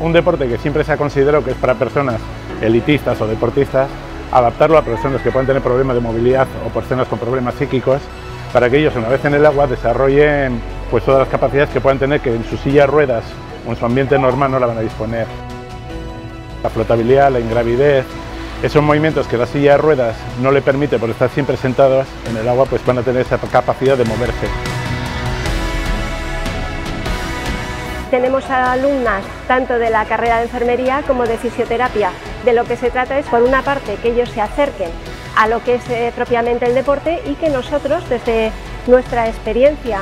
un deporte que siempre se ha considerado que es para personas elitistas o deportistas, adaptarlo a personas que pueden tener problemas de movilidad o personas con problemas psíquicos, para que ellos una vez en el agua desarrollen pues, todas las capacidades que puedan tener que en su silla de ruedas o en su ambiente normal no la van a disponer. La flotabilidad, la ingravidez, esos movimientos que la silla de ruedas no le permite por estar siempre sentados en el agua, pues van a tener esa capacidad de moverse. Tenemos alumnas tanto de la carrera de enfermería como de fisioterapia. De lo que se trata es, por una parte, que ellos se acerquen a lo que es eh, propiamente el deporte y que nosotros, desde nuestra experiencia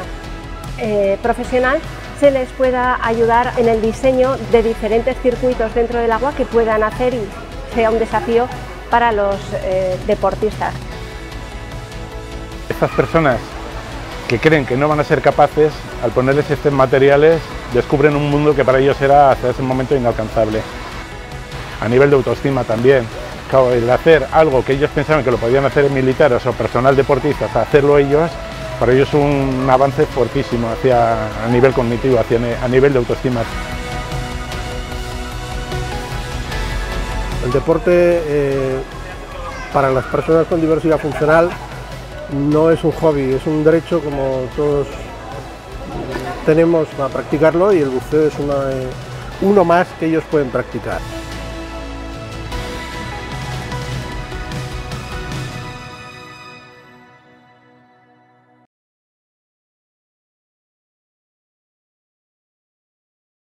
eh, profesional, se les pueda ayudar en el diseño de diferentes circuitos dentro del agua que puedan hacer y sea un desafío para los eh, deportistas. Estas personas que creen que no van a ser capaces, al ponerles estos materiales, descubren un mundo que para ellos era hasta ese momento inalcanzable. A nivel de autoestima también. El hacer algo que ellos pensaban que lo podían hacer militares o personal deportistas, hacerlo ellos, para ellos es un avance fuertísimo hacia, a nivel cognitivo, hacia, a nivel de autoestima. El deporte eh, para las personas con diversidad funcional no es un hobby, es un derecho como todos tenemos a practicarlo y el buceo es eh, uno más que ellos pueden practicar.